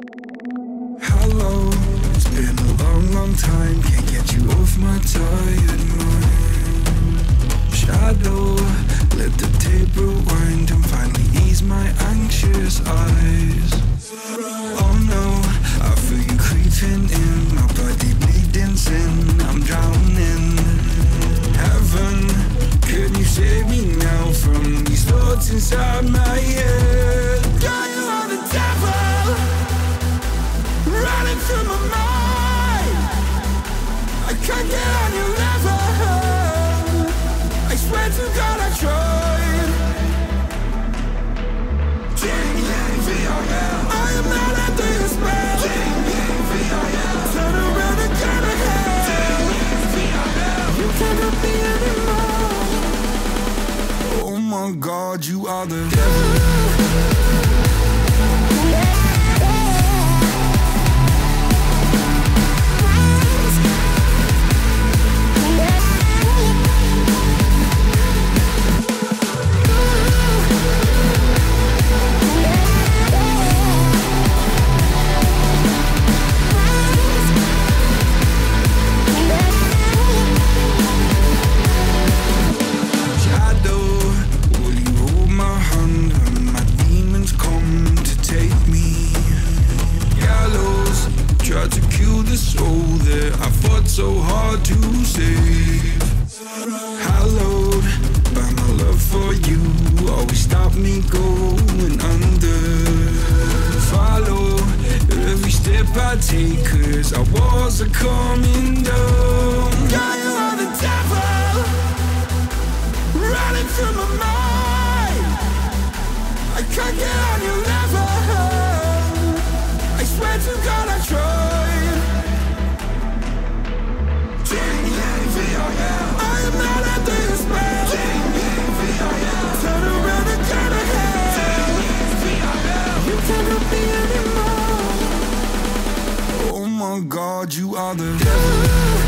Hello, it's been a long, long time. Can't get you off my tired mind. Shadow, let the tape rewind and finally ease my anxious eyes. Oh no, I feel you creeping in, my body bleeding sin. I'm drowning. Heaven, can you save me now from these thoughts inside my head? My mind. I can't get on your level. I swear to God I tried. I am not and get ahead. You cannot be anymore. Oh my God, you are the devil. So hard to save. Hallowed by my love for you, always stop me going under. Follow every step I take, cause our walls are coming down. Yeah, you are the devil running through my mind. I can't get on your level. God, you are the devil.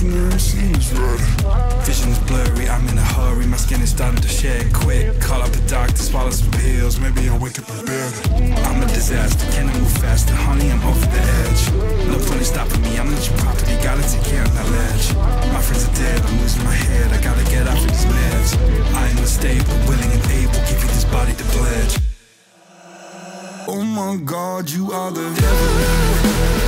There seems red. Vision's blurry, I'm in a hurry, my skin is starting to shed quick. Call up the doctor, swallow some pills, maybe I'll wake up in bed. I'm a disaster, can I move faster? Honey, I'm over the edge. Point in stopping me, I'm not your property, gotta take care of that ledge. My friends are dead, I'm losing my head, I gotta get off of these meds. I am unstable, willing and able, give this body to pledge. Oh my God, you are the devil.